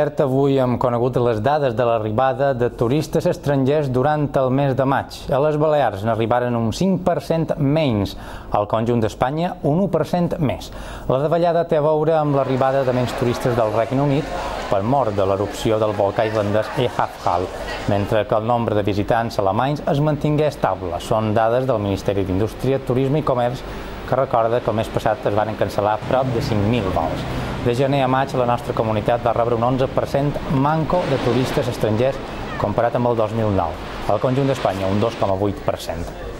Cert, avui hem conegut les dades de l'arribada de turistes estrangers durant el mes de maig. A les Balears n'arribaren un 5% menys, al conjunt d'Espanya un 1% més. La davallada té a veure amb l'arribada de menys turistes del Regne Unit per mort de l'erupció del volcà islandès Eyjafjall, mentre que el nombre de visitants alemanys es mantingué estable. Són dades del Ministeri d'Indústria, Turisme i Comerç que recorda que el mes passat es van cancel·lar prop de 5.000 vols. De gener a maig, la nostra comunitat va rebre un 11% manco de turistes estrangers comparat amb el 2009. Al conjunt d'Espanya, un 2,8%.